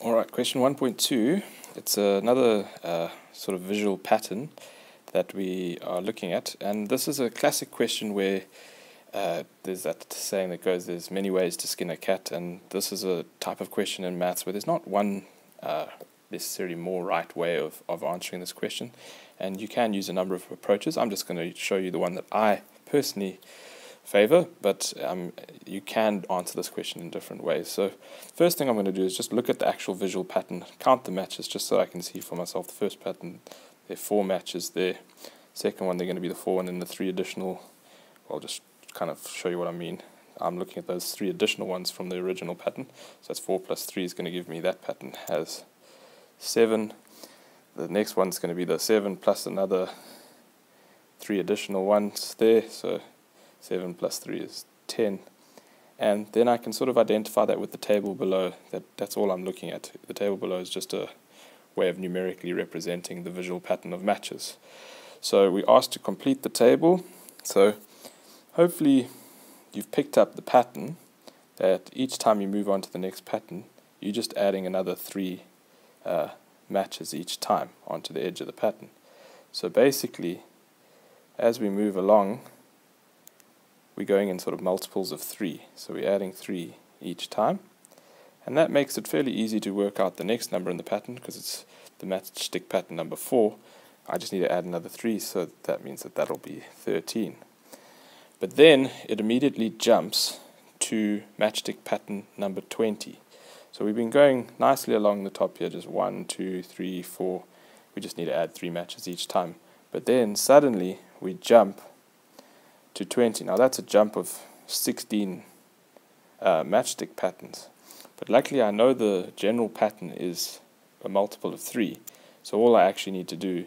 All right, question 1.2. It's another uh, sort of visual pattern that we are looking at. And this is a classic question where uh, there's that saying that goes, there's many ways to skin a cat. And this is a type of question in maths where there's not one uh, necessarily more right way of, of answering this question. And you can use a number of approaches. I'm just going to show you the one that I personally favor, but um, you can answer this question in different ways. So first thing I'm going to do is just look at the actual visual pattern, count the matches just so I can see for myself the first pattern, there are four matches there. Second one, they're going to be the four and then the three additional, well, I'll just kind of show you what I mean. I'm looking at those three additional ones from the original pattern. So that's 4 plus 3 is going to give me that pattern has 7. The next one's going to be the 7 plus another three additional ones there. So 7 plus 3 is 10. And then I can sort of identify that with the table below. That That's all I'm looking at. The table below is just a way of numerically representing the visual pattern of matches. So we asked to complete the table. So hopefully you've picked up the pattern that each time you move on to the next pattern, you're just adding another three uh, matches each time onto the edge of the pattern. So basically, as we move along, we're going in sort of multiples of 3. So we're adding 3 each time. And that makes it fairly easy to work out the next number in the pattern because it's the matchstick pattern number 4. I just need to add another 3, so that means that that'll be 13. But then it immediately jumps to matchstick pattern number 20. So we've been going nicely along the top here, just 1, 2, 3, 4. We just need to add 3 matches each time. But then suddenly we jump to 20. Now that's a jump of 16 uh, matchstick patterns. But luckily I know the general pattern is a multiple of 3. So all I actually need to do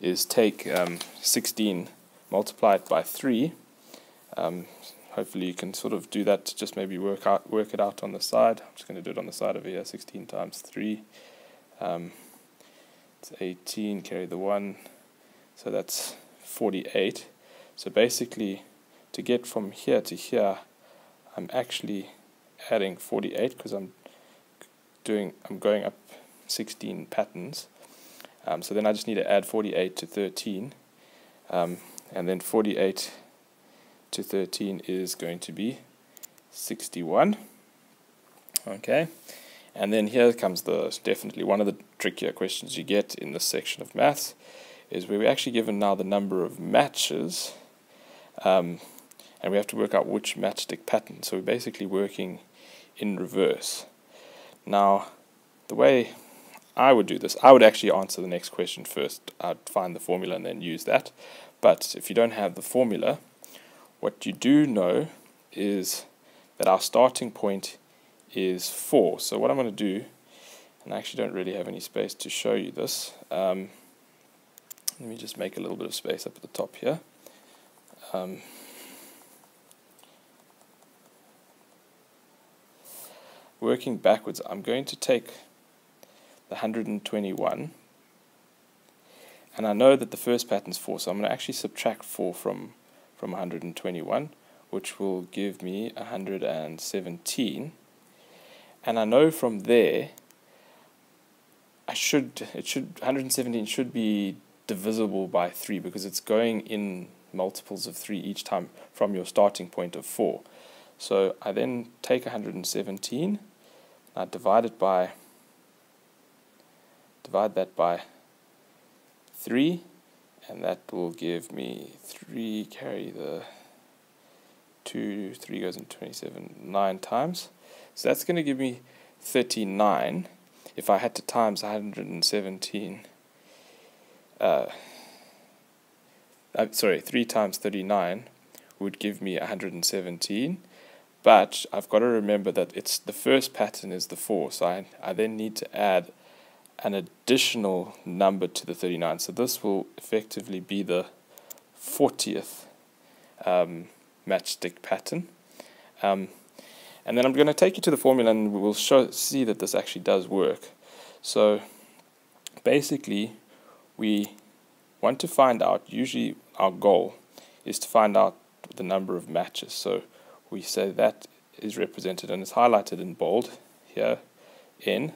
is take um, 16, multiply it by 3. Um, hopefully you can sort of do that to just maybe work out work it out on the side. I'm just going to do it on the side over here, 16 times 3. Um, it's 18, carry the 1, so that's 48. So basically to get from here to here, I'm actually adding 48 because I'm doing I'm going up 16 patterns. Um, so then I just need to add 48 to 13, um, and then 48 to 13 is going to be 61. Okay, and then here comes the definitely one of the trickier questions you get in this section of maths is where we're actually given now the number of matches um, and we have to work out which matchstick pattern. So we're basically working in reverse. Now, the way I would do this, I would actually answer the next question first. I'd find the formula and then use that. But if you don't have the formula, what you do know is that our starting point is 4. So what I'm going to do, and I actually don't really have any space to show you this, um, let me just make a little bit of space up at the top here. Um, working backwards, I'm going to take the 121 and I know that the first pattern is 4 so I'm going to actually subtract 4 from from 121 which will give me 117 and I know from there I should it should 117 should be divisible by 3 because it's going in multiples of 3 each time from your starting point of 4 so I then take 117 now divide it by, divide that by 3, and that will give me 3, carry the 2, 3 goes in 27, 9 times. So that's going to give me 39 if I had to times 117. Uh, uh, sorry, 3 times 39 would give me 117 but I've got to remember that it's the first pattern is the 4, so I, I then need to add an additional number to the 39. So this will effectively be the 40th um, matchstick pattern. Um, and then I'm going to take you to the formula and we'll show, see that this actually does work. So basically we want to find out, usually our goal is to find out the number of matches. So we say that is represented and is highlighted in bold here in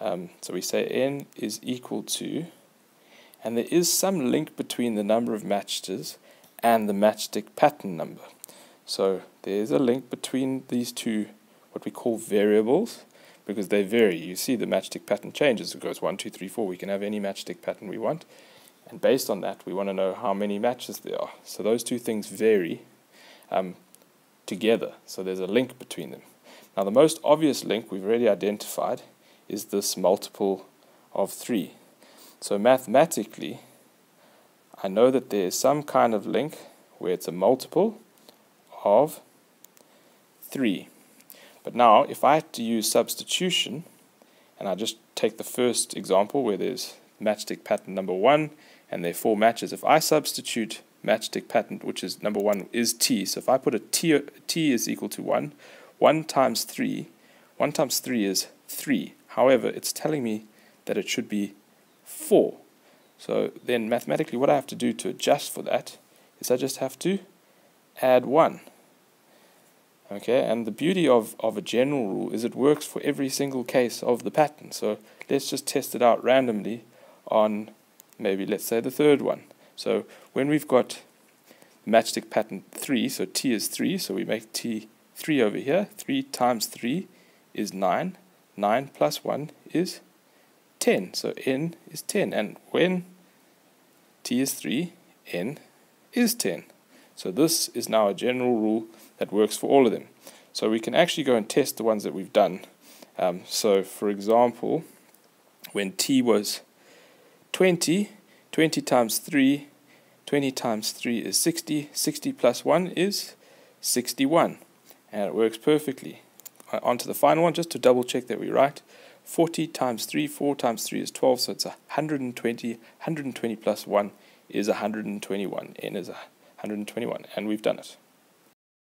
Um, so we say n is equal to, and there is some link between the number of matches and the matchstick pattern number. So there's a link between these two, what we call variables, because they vary. You see the matchstick pattern changes. It goes 1, 2, 3, 4. We can have any matchstick pattern we want. And based on that, we want to know how many matches there are. So those two things vary um, together. So there's a link between them. Now the most obvious link we've already identified is this multiple of 3. So mathematically, I know that there is some kind of link where it's a multiple of 3. But now, if I had to use substitution, and I just take the first example where there's matchstick pattern number 1, and there are four matches, if I substitute matchstick pattern, which is number 1, is t, so if I put a t, t is equal to 1, 1 times 3, 1 times 3 is 3. However, it's telling me that it should be 4. So then mathematically what I have to do to adjust for that is I just have to add 1. Okay, and the beauty of, of a general rule is it works for every single case of the pattern. So let's just test it out randomly on maybe let's say the third one. So when we've got matchstick pattern 3, so t is 3, so we make t 3 over here. 3 times 3 is 9. 9 plus 1 is 10. So n is 10. And when t is 3, n is 10. So this is now a general rule that works for all of them. So we can actually go and test the ones that we've done. Um, so for example, when t was 20, 20 times 3, 20 times 3 is 60, 60 plus 1 is 61 and it works perfectly. Uh, on to the final one, just to double check that we're right. 40 times 3, 4 times 3 is 12, so it's 120. 120 plus 1 is 121. n is 121, and we've done it.